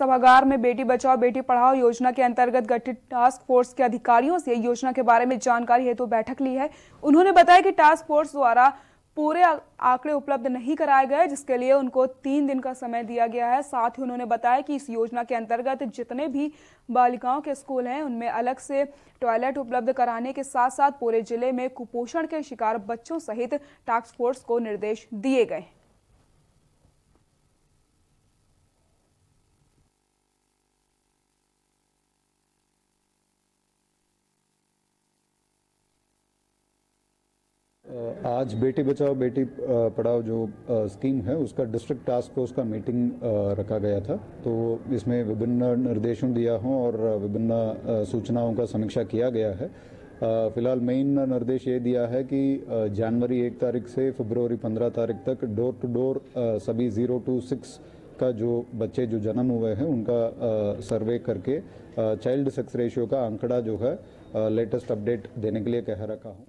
सभागार में बेटी बचाओ, बेटी पढ़ाओ योजना के अंतर्गत गठित टास्क फोर्स के अधिकारियों से योजना के बारे में जानकारी हेतु तो बैठक ली है। उन्होंने बताया कि टास्क फोर्स द्वारा पूरे आंकड़े उपलब्ध नहीं कराए गए, जिसके लिए उनको तीन दिन का समय दिया गया है। साथ ही उन्होंने बताया कि इस योजना के अंतर्गत जितने भी बालिकाओं के स्कूल हैं, उनमें अलग से टॉयलेट उपलब्ध कराने के साथ साथ पूरे ज़िले में कुपोषण के शिकार बच्चों सहित टास्क फोर्स को निर्देश दिए गए। आज बेटी बचाओ, बेटी पढ़ाओ जो स्कीम है, उसका डिस्ट्रिक्ट टास्क फोर्स का मीटिंग रखा गया था। तो इसमें विभिन्न निर्देशों दिया हूँ और विभिन्न सूचनाओं का समीक्षा किया गया है। फ़िलहाल मेन निर्देश ये दिया है कि जनवरी एक तारीख से फरवरी पंद्रह तारीख तक डोर टू डोर सभी ज़ीरो टू सिक्स का जो बच्चे जो जन्म हुए हैं, उनका सर्वे करके चाइल्ड सेक्स रेशियो का आंकड़ा जो है लेटेस्ट अपडेट देने के लिए कह रखा हूँ।